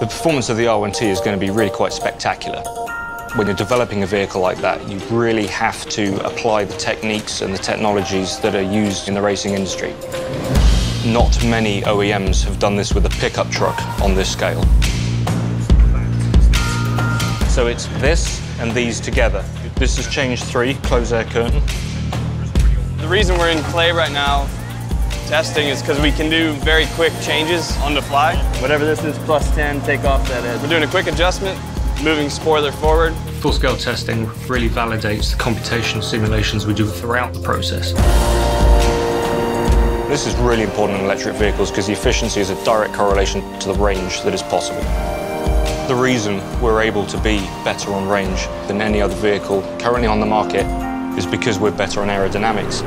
The performance of the R1T is going to be really quite spectacular. When you're developing a vehicle like that, you really have to apply the techniques and the technologies that are used in the racing industry. Not many OEMs have done this with a pickup truck on this scale. So it's this and these together. This is change three, close air curtain. The reason we're in clay right now testing is because we can do very quick changes on the fly. Whatever this is, plus 10, take off that edge. We're doing a quick adjustment, moving spoiler forward. Full-scale testing really validates the computational simulations we do throughout the process. This is really important in electric vehicles because the efficiency is a direct correlation to the range that is possible. The reason we're able to be better on range than any other vehicle currently on the market is because we're better on aerodynamics.